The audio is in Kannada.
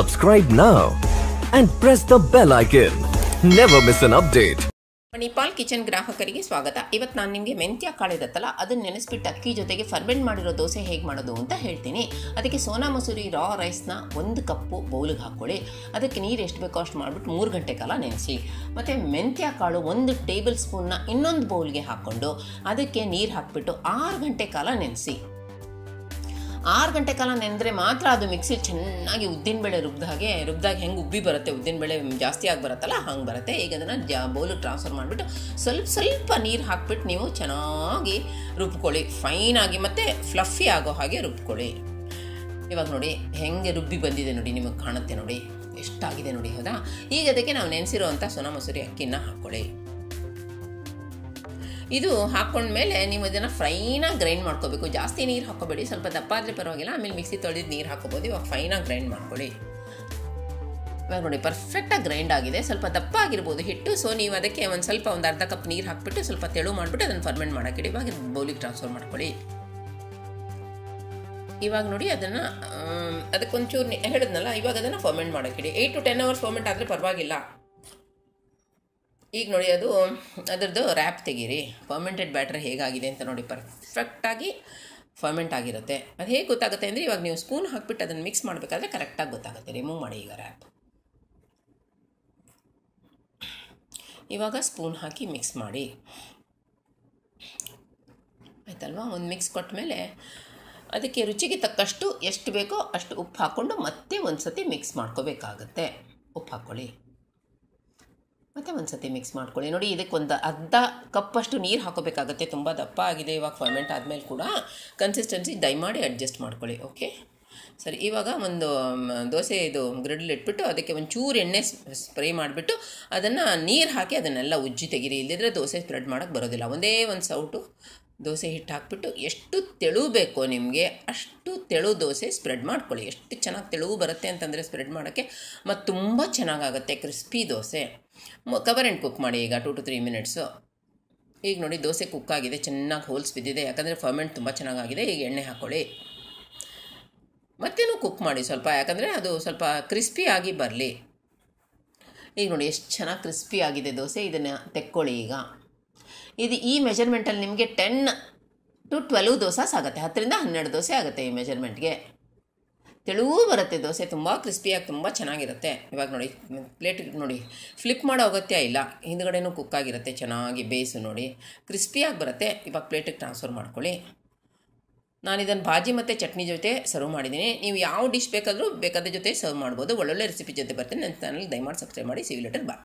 Subscribe now and press the bell icon. Never miss an update. Manipal kitchen ಗ್ರಾಹಕರಿಗೆ ಸ್ವಾಗತ. ಇವತ್ತು ನಾನು ನಿಮಗೆ ಮೆಂತ್ಯ ಕಾಳಿರುತ್ತಲ್ಲ, ಅದನ್ನು ನೆನೆಸ್ಬಿಟ್ಟು ಅಕ್ಕಿ ಜೊತೆಗೆ ಫರ್ಮೆಂಟ್ ಮಾಡಿರೋ ದೋಸೆ ಹೇಗೆ ಮಾಡೋದು ಅಂತ ಹೇಳ್ತೀನಿ. ಅದಕ್ಕೆ ಸೋನಾ ಮಸೂರಿ ರಾ ರೈಸ್ನ ಒಂದು ಕಪ್ಪು ಬೌಲಿಗೆ ಹಾಕ್ಕೊಳ್ಳಿ. ಅದಕ್ಕೆ ನೀರು ಎಷ್ಟು ಬೇಕೋ ಅಷ್ಟು ಮಾಡಿಬಿಟ್ಟು ಮೂರು ಗಂಟೆ ಕಾಲ ನೆನೆಸಿ. ಮತ್ತು ಮೆಂತ್ಯ ಕಾಳು ಒಂದು ಟೇಬಲ್ ಸ್ಪೂನ್ನ ಇನ್ನೊಂದು ಬೌಲ್ಗೆ ಹಾಕ್ಕೊಂಡು ಅದಕ್ಕೆ ನೀರು ಹಾಕಿಬಿಟ್ಟು ಆರು ಗಂಟೆ ಕಾಲ ನೆನೆಸಿ. ಆರು ಗಂಟೆ ಕಾಲ ನೆನೆದ್ರೆ ಮಾತ್ರ ಅದು ಮಿಕ್ಸಿ ಚೆನ್ನಾಗಿ ಉದ್ದಿನಬೇಳೆ ರುಬ್ದ ಹಾಗೆ, ರುಬ್ದಾಗ ಹೆಂಗೆ ಉಬ್ಬಿ ಬರುತ್ತೆ ಉದ್ದಿನಬೇಳೆ ಜಾಸ್ತಿ ಆಗಿ ಬರುತ್ತಲ್ಲ, ಹಂಗೆ ಬರುತ್ತೆ. ಈಗ ಅದನ್ನು ಜಾ, ಬೌಲಿಗೆ ಟ್ರಾನ್ಸ್ಫರ್ ಮಾಡಿಬಿಟ್ಟು ಸ್ವಲ್ಪ ಸ್ವಲ್ಪ ನೀರು ಹಾಕ್ಬಿಟ್ಟು ನೀವು ಚೆನ್ನಾಗಿ ರುಬ್ಕೊಳ್ಳಿ. ಫೈನಾಗಿ ಮತ್ತು ಫ್ಲಫಿ ಆಗೋ ಹಾಗೆ ರುಬ್ಕೊಳ್ಳಿ. ಇವಾಗ ನೋಡಿ ಹೆಂಗೆ ರುಬ್ಬಿ ಬಂದಿದೆ ನೋಡಿ, ನಿಮಗೆ ಕಾಣುತ್ತೆ ನೋಡಿ. ಎಷ್ಟಾಗಿದೆ ನೋಡಿ, ಹೌದಾ? ಈಗ ಅದಕ್ಕೆ ನಾವು ನೆನೆಸಿರುವಂಥ ಸೋನಾ ಮಸೂರಿ ಅಕ್ಕಿನ ಹಾಕ್ಕೊಳ್ಳಿ ಇದು ಹಾಕ್ಕೊಂಡ್ಮೇಲೆ ನೀವು ಇದನ್ನು ಫ್ರೈನಾಗಿ ಗ್ರೈಂಡ್ ಮಾಡ್ಕೋಬೇಕು. ಜಾಸ್ತಿ ನೀರು ಹಾಕೋಬೇಡಿ ಸ್ವಲ್ಪ ದಪ್ಪ ಆದರೆ ಪರವಾಗಿಲ್ಲ. ಆಮೇಲೆ ಮಿಕ್ಸಿ ತೊಳೆದು ನೀರು ಹಾಕೋಬೋದು ಇವಾಗ ಫೈನಾಗಿ ಗ್ರೈಂಡ್ ಮಾಡ್ಕೊಳ್ಳಿ. ಇವಾಗ ನೋಡಿ ಪರ್ಫೆಕ್ಟಾಗಿ ಗ್ರೈಂಡ್ ಆಗಿದೆ. ಸ್ವಲ್ಪ ದಪ್ಪ ಆಗಿರ್ಬೋದು ಹಿಟ್ಟು. ಸೊ ನೀವು ಅದಕ್ಕೆ ಒಂದು ಸ್ವಲ್ಪ ಒಂದು ಅರ್ಧ ಕಪ್ ನೀರು ಹಾಕ್ಬಿಟ್ಟು ಸ್ವಲ್ಪ ತೆಳು ಮಾಡಿಬಿಟ್ಟು ಅದನ್ನು ಫರ್ಮೆಂಟ್ ಮಾಡೋಕ್ಕಿಡಿ ಇವಾಗ ಬೌಲಿಗೆ ಟ್ರಾನ್ಸ್ಫರ್ ಮಾಡ್ಕೊಳ್ಳಿ. ಇವಾಗ ನೋಡಿ ಅದನ್ನು ಅದಕ್ಕೊಂಚೂರು ಹೇಳಿದ್ನಲ್ಲ, ಇವಾಗ ಅದನ್ನು ferment ಮಾಡೋಕ್ಕಿಡಿ eight to ten hours ferment ಆದರೆ ಪರವಾಗಿಲ್ಲ. ಈಗ ನೋಡಿ ಅದು, ಅದರದ್ದು ರ್ಯಾಪ್ ತೆಗೀರಿ. ಫರ್ಮೆಂಟೆಡ್ ಬ್ಯಾಟ್ರಿ ಹೇಗಾಗಿದೆ ಅಂತ ನೋಡಿ ಪರ್ಫೆಕ್ಟಾಗಿ ಫರ್ಮೆಂಟ್ ಆಗಿರುತ್ತೆ. ಅದು ಹೇಗೆ ಗೊತ್ತಾಗುತ್ತೆ ಅಂದರೆ ಇವಾಗ ನೀವು ಸ್ಪೂನ್ ಹಾಕ್ಬಿಟ್ಟು ಅದನ್ನು ಮಿಕ್ಸ್ ಮಾಡಬೇಕಾದ್ರೆ ಕರೆಕ್ಟಾಗಿ ಗೊತ್ತಾಗುತ್ತೆ. ರಿಮೂವ್ ಮಾಡಿ ಈಗ ರ್ಯಾಪ್ ಇವಾಗ ಸ್ಪೂನ್ ಹಾಕಿ ಮಿಕ್ಸ್ ಮಾಡಿ. ಆಯ್ತಲ್ವಾ? ಒಂದು ಮಿಕ್ಸ್ ಕೊಟ್ಟ ಮೇಲೆ ಅದಕ್ಕೆ ರುಚಿಗೆ ತಕ್ಕಷ್ಟು ಎಷ್ಟು ಬೇಕೋ ಅಷ್ಟು ಉಪ್ಪು ಹಾಕ್ಕೊಂಡು ಮತ್ತೆ ಒಂದು ಸತಿ ಮಿಕ್ಸ್ ಮಾಡ್ಕೋಬೇಕಾಗತ್ತೆ. ಉಪ್ಪು ಹಾಕ್ಕೊಳ್ಳಿ ಮತ್ತು ಒಂದು ಸತಿ ಮಿಕ್ಸ್ ಮಾಡ್ಕೊಳ್ಳಿ. ನೋಡಿ, ಇದಕ್ಕೆ ಒಂದು ಅರ್ಧ ಕಪ್ಪಷ್ಟು ನೀರು ಹಾಕೋಬೇಕಾಗತ್ತೆ. ತುಂಬ ದಪ್ಪ ಆಗಿದೆ ಇವಾಗ ಫರ್ಮೆಂಟ್ ಆದಮೇಲೆ ಕೂಡ. ಕನ್ಸಿಸ್ಟೆನ್ಸಿ ದಯಮಾಡಿ ಅಡ್ಜಸ್ಟ್ ಮಾಡ್ಕೊಳ್ಳಿ ಓಕೆ ಸರಿ, ಇವಾಗ ಒಂದು ದೋಸೆ ಇದು ಗ್ರಿಡ್ಲ್ ಇಟ್ಬಿಟ್ಟು ಅದಕ್ಕೆ ಒಂಚೂರು ಎಣ್ಣೆ ಸ್ಪ್ರೇ ಮಾಡಿಬಿಟ್ಟು ಅದನ್ನು ನೀರು ಹಾಕಿ ಅದನ್ನೆಲ್ಲ ಉಜ್ಜಿ ತೆಗೀರಿ. ಇಲ್ಲದಿದ್ದರೆ ದೋಸೆ ಸ್ಪ್ರೆಡ್ ಮಾಡೋಕ್ಕೆ ಬರೋದಿಲ್ಲ. ಒಂದೇ ಒಂದು ಸೌಟು ದೋಸೆ ಹಿಟ್ಟು ಹಾಕ್ಬಿಟ್ಟು ಎಷ್ಟು ತೆಳು ಬೇಕೋ ನಿಮಗೆ ಅಷ್ಟು ತೆಳು ದೋಸೆ ಸ್ಪ್ರೆಡ್ ಮಾಡ್ಕೊಳ್ಳಿ. ಎಷ್ಟು ಚೆನ್ನಾಗಿ ತೆಳು ಬರುತ್ತೆ ಅಂತಂದರೆ ಸ್ಪ್ರೆಡ್ ಮಾಡೋಕ್ಕೆ ಮತ್ತು ತುಂಬ ಚೆನ್ನಾಗಾಗುತ್ತೆ crispy dosa. Cover and cook ಮಾಡಿ ಈಗ ಟು ಟು ತ್ರೀ ಮಿನಿಟ್ಸು ಈಗ ನೋಡಿ ದೋಸೆ ಕುಕ್ ಆಗಿದೆ, ಚೆನ್ನಾಗಿ ಹೋಲ್ಸ್ ಬಿದ್ದಿದೆ, ಯಾಕಂದರೆ ಫರ್ಮೆಂಟ್ ತುಂಬ ಚೆನ್ನಾಗಾಗಿದೆ, ಈಗ ಎಣ್ಣೆ ಹಾಕ್ಕೊಳ್ಳಿ ಮತ್ತೇನು ಕುಕ್ ಮಾಡಿ ಸ್ವಲ್ಪ, ಯಾಕಂದರೆ ಅದು ಸ್ವಲ್ಪ ಕ್ರಿಸ್ಪಿ ಆಗಿ ಬರಲಿ. ಈಗ ನೋಡಿ ಎಷ್ಟು ಚೆನ್ನಾಗಿ ಕ್ರಿಸ್ಪಿ ಆಗಿದೆ ದೋಸೆ, ಇದನ್ನು ತೆಕ್ಕೊಳ್ಳಿ ಈಗ. ಇದು ಈ ಮೆಜರ್ಮೆಂಟಲ್ಲಿ ನಿಮಗೆ ಟೆನ್ ಟು ಟ್ವೆಲ್ವ್ ದೋಸಾಸ್ ಆಗುತ್ತೆ, ಹತ್ತರಿಂದ ಹನ್ನೆರಡು ದೋಸೆ ಆಗುತ್ತೆ ಈ ಮೆಜರ್ಮೆಂಟ್ಗೆ ತೆಳುವೂ ಬರುತ್ತೆ ದೋಸೆ, ತುಂಬ ಕ್ರಿಸ್ಪಿಯಾಗಿ ತುಂಬ ಚೆನ್ನಾಗಿರುತ್ತೆ. ಇವಾಗ ನೋಡಿ ಪ್ಲೇಟ್ ನೋಡಿ ಫ್ಲಿಪ್ ಮಾಡೋ ಅಗತ್ಯ ಇಲ್ಲ. ಹಿಂದ್ಗಡೆನೂ ಕುಕ್ ಆಗಿರುತ್ತೆ, ಚೆನ್ನಾಗಿ ಬೇಯಿಸು ನೋಡಿ. ಕ್ರಿಸ್ಪಿಯಾಗಿ ಬರುತ್ತೆ. ಇವಾಗ ಪ್ಲೇಟಿಗೆ ಟ್ರಾನ್ಸ್ಫರ್ ಮಾಡ್ಕೊಳ್ಳಿ. ನಾನು ಇದನ್ನು ಭಾಜಿ ಮತ್ತು ಚಟ್ನಿ ಜೊತೆ ಸರ್ವ್ ಮಾಡಿದ್ದೀನಿ ನೀವು ಯಾವ ಡಿಶ್ ಬೇಕಾದರೂ ಬೇಕಾದ ಜೊತೆ ಸರ್ವ್ ಮಾಡ್ಬೋದು. ಒಳ್ಳೊಳ್ಳೆ ರೆಸಿಪಿ ಜೊತೆ ಬರ್ತೀನಿ. ನನ್ನ ಚಾನಲ್ ದಯಮಾಡಿ ಸಬ್ಸ್ಕ್ರೈಬ್ ಮಾಡಿ ಸಿವಿ ಲೆಟರ್ ಬಾ.